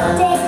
all day.